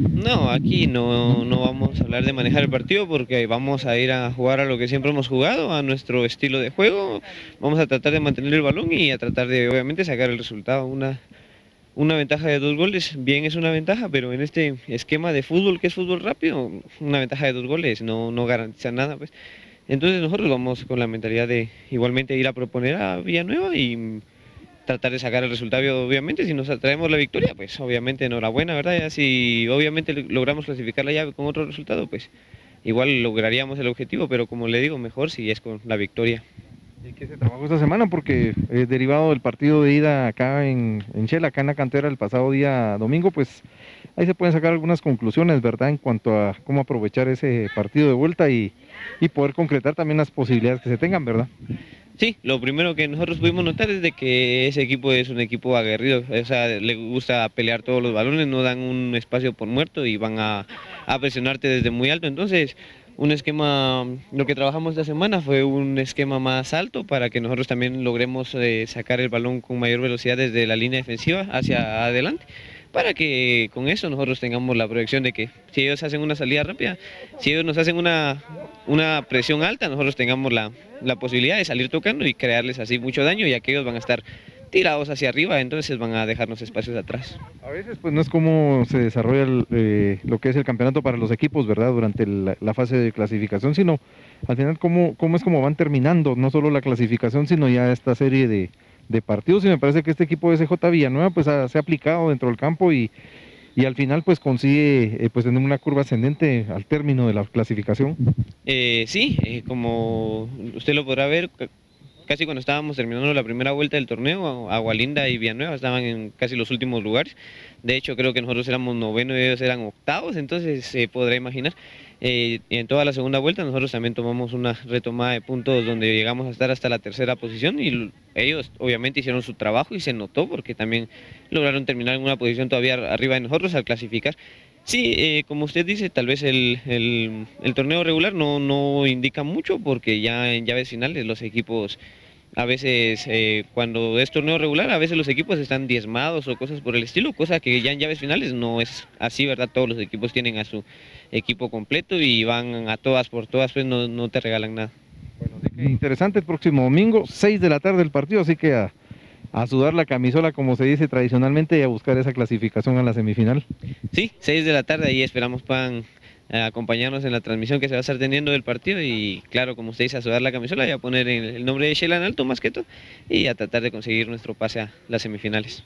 No, aquí no, no vamos a hablar de manejar el partido porque vamos a ir a jugar a lo que siempre hemos jugado, a nuestro estilo de juego. Vamos a tratar de mantener el balón y a tratar de, obviamente, sacar el resultado. Una, una ventaja de dos goles, bien es una ventaja, pero en este esquema de fútbol, que es fútbol rápido, una ventaja de dos goles no, no garantiza nada. Pues. Entonces nosotros vamos con la mentalidad de igualmente ir a proponer a Villanueva y tratar de sacar el resultado, obviamente, si nos traemos la victoria, pues obviamente enhorabuena, ¿verdad? Ya si obviamente logramos clasificar la llave con otro resultado, pues igual lograríamos el objetivo, pero como le digo, mejor si es con la victoria. ¿Y qué se trabajó esta semana? Porque derivado del partido de ida acá en, en Chela, acá en la cantera el pasado día domingo, pues ahí se pueden sacar algunas conclusiones, ¿verdad? En cuanto a cómo aprovechar ese partido de vuelta y, y poder concretar también las posibilidades que se tengan, ¿verdad? Sí, lo primero que nosotros pudimos notar es de que ese equipo es un equipo aguerrido, o sea, le gusta pelear todos los balones, no dan un espacio por muerto y van a, presionarte desde muy alto, entonces un esquema, lo que trabajamos esta semana fue un esquema más alto para que nosotros también logremos eh, sacar el balón con mayor velocidad desde la línea defensiva hacia adelante para que con eso nosotros tengamos la proyección de que si ellos hacen una salida rápida, si ellos nos hacen una, una presión alta, nosotros tengamos la, la posibilidad de salir tocando y crearles así mucho daño, ya que ellos van a estar tirados hacia arriba, entonces van a dejarnos espacios atrás. A veces pues no es como se desarrolla eh, lo que es el campeonato para los equipos, ¿verdad? Durante la, fase de clasificación, sino al final cómo, cómo es como van terminando, no solo la clasificación, sino ya esta serie de, de partidos y me parece que este equipo de SJ Villanueva pues se ha aplicado dentro del campo y, y al final pues consigue eh, pues tener una curva ascendente al término de la clasificación. Eh, sí, eh, como usted lo podrá ver, casi cuando estábamos terminando la primera vuelta del torneo, Agualinda y Villanueva estaban en casi los últimos lugares. De hecho, creo que nosotros éramos noveno y ellos eran octavos, entonces se podrá imaginar. Eh, en toda la segunda vuelta nosotros también tomamos una retomada de puntos donde llegamos a estar hasta la tercera posición y ellos obviamente hicieron su trabajo y se notó porque también lograron terminar en una posición todavía arriba de nosotros al clasificar. Sí, eh, como usted dice, tal vez el, el, torneo regular no, no indica mucho porque ya en llaves finales los equipos a veces eh, cuando es torneo regular, a veces los equipos están diezmados o cosas por el estilo, cosa que ya en llaves finales no es así, ¿verdad? Todos los equipos tienen a su equipo completo y van a todas por todas, pues no, no te regalan nada. Bueno, interesante el próximo domingo, 6 de la tarde el partido, así que a, a, sudar la camisola, como se dice tradicionalmente, y a buscar esa clasificación a la semifinal. Sí, 6 de la tarde, ahí esperamos puedan acompañarnos en la transmisión que se va a estar teniendo del partido y claro, como usted dice, a sudar la camisola y a poner el nombre de Sheila en alto más que todo y a tratar de conseguir nuestro pase a las semifinales.